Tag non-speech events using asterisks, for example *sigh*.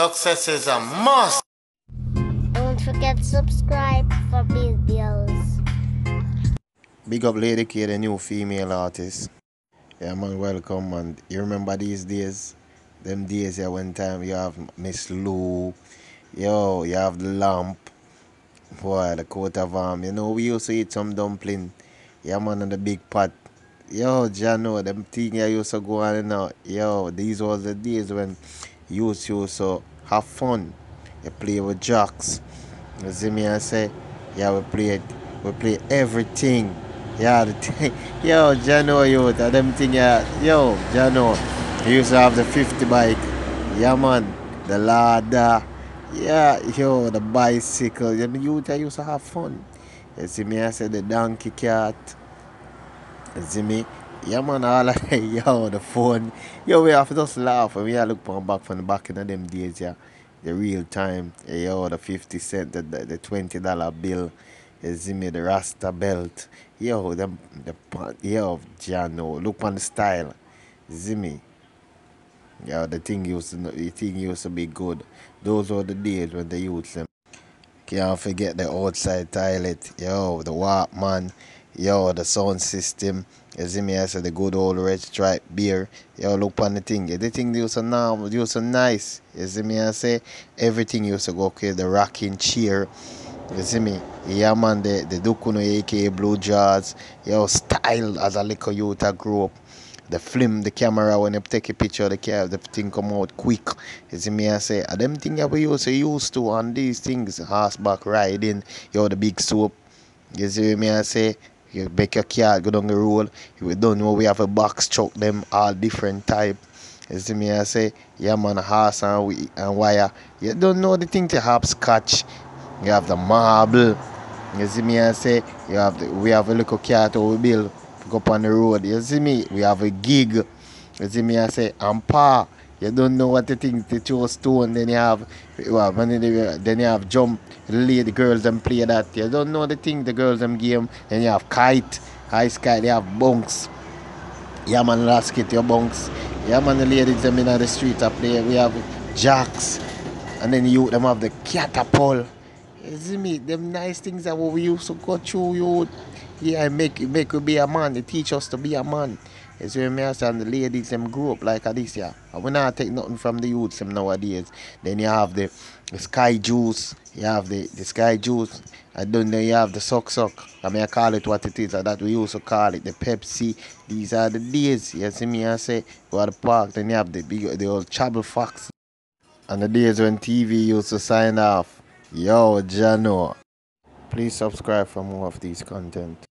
Success is a must. Don't forget to subscribe for videos. Big up Lady K, the new female artist. Yeah, man, welcome. And you remember these days? Them days, yeah, one time you have Miss Lou. Yo, you have the lamp. Boy, the coat of arm. You know, we used to eat some dumpling. Yeah, man, on the big pot. Yo, Jano, them thing I used to go on and out. Yo, these was the days when you so have fun. You play with jocks. You see me I say? Yeah, we play it we play everything. Yeah, the thing. *laughs* Yo, Jano, yo, them thing, yeah. Yo, Jano, you used to have the 50 bike. Yeah, man. The ladder. Yeah, yo, the bicycle. You know, you used to have fun. You see me, I said the donkey cart. You see me? Yeah, man, all like, *laughs* yo, the phone. Yo, we have to just laugh and we have look back from the back in them days, yeah. The real time. Eh, yo, the 50 cent, the, the, the $20 bill. You see me, the Rasta belt. Yo, the, the yo, Jano, look on the style. Me? Yeah, the thing used to, the thing used to be good. Those were the days when the youths them. Can't forget the outside toilet. Yo, the Walkman. Yo, the sound system. You see me, I said the good old red stripe beer. Yo, look on the thing. The thing used to now, used to nice. You see me, I say everything used to go okay. The rocking chair. You see me? Yeah, man, the, the Dukuno aka Blue Jaws. Yo, style as a little youth I grew up. The film, the camera, when you take a picture of the car, the thing come out quick. You see me, I say, are them things that we used to used to on these things, horseback riding, yo, the big soap. You see me, I say, you make your car go down the road. You don't know we have a box truck, them all different type. You see me, I say, yeah, man, horse and, we, and wire. You don't know the thing to hopscotch. You have the marble. You see me, I say, you have the, we have a little car to we build go up on the road. You see me? We have a gig. You see me? I say, and. You don't know what the thing to throw stone. Then you have, well, when they then you have jump. The the girls them play that. You don't know the thing, the girls them game. Then you have kite, ice kite. They have bunks. Yeah, man, last kit your bunks. Yeah, man, the ladies them in the street up there. We have jacks. And then you them have the catapult. Me? Them nice things that we used to go through. You yeah, make make you be a man. They teach us to be a man. You see me and the ladies them grew up like this yeah. And we not take nothing from the youths them nowadays. Then you have the, the sky juice, you have the, the sky juice, and then you have the suck suck. I mean I call it what it is, that we used to call it the Pepsi. These are the days. You see me I say go to the park, then you have the big the old Channel Fox. And the days when TV used to sign off. Yo, Jano. Please subscribe for more of these content.